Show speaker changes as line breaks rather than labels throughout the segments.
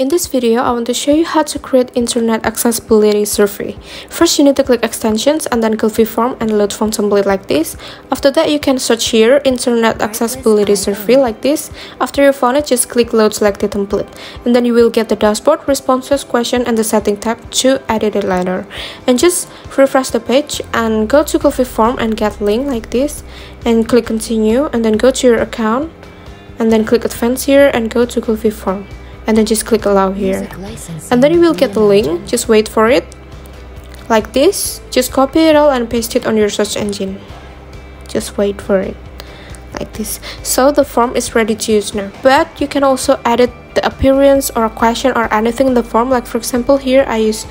In this video, I want to show you how to create Internet Accessibility Survey. First, you need to click Extensions and then click Form and load form template like this. After that, you can search here Internet Accessibility Survey like this. After you found it, just click Load Selected Template. And then you will get the dashboard, responses, question, and the setting tab to edit it later. And just refresh the page and go to Google Form and get link like this. And click Continue and then go to your account. And then click Advanced here and go to Google Form and then just click allow here. And then you will get the link. Just wait for it. Like this. Just copy it all and paste it on your search engine. Just wait for it. Like this. So the form is ready to use now. But you can also edit the appearance or a question or anything in the form. Like for example here i use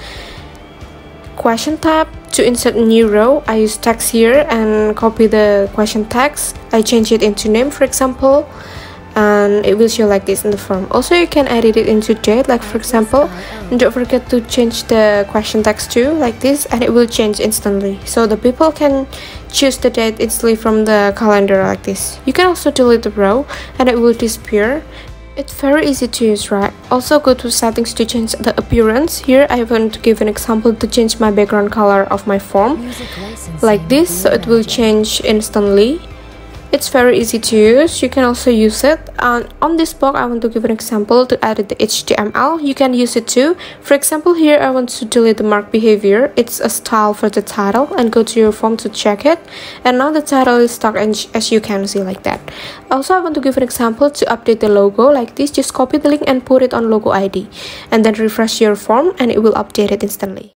question tab to insert a new row. I use text here and copy the question text. I change it into name for example and it will show like this in the form also you can edit it into date like for example don't forget to change the question text too like this and it will change instantly so the people can choose the date instantly from the calendar like this you can also delete the row and it will disappear it's very easy to use, right? Also go to settings to change the appearance. Here I want to give an example to change my background color of my form. Like this, so it will change instantly it's very easy to use. You can also use it. And on this block i want to give an example to edit the html you can use it too. For example here i want to delete the marquee behavior. It's a style for the title and go to your form to check it. And now the title is stuck and as you can see like that. Also i want to give an example to update the logo like this. Just copy the link and put it on logo id and then refresh your form and it will update it instantly